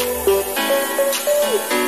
Ooh.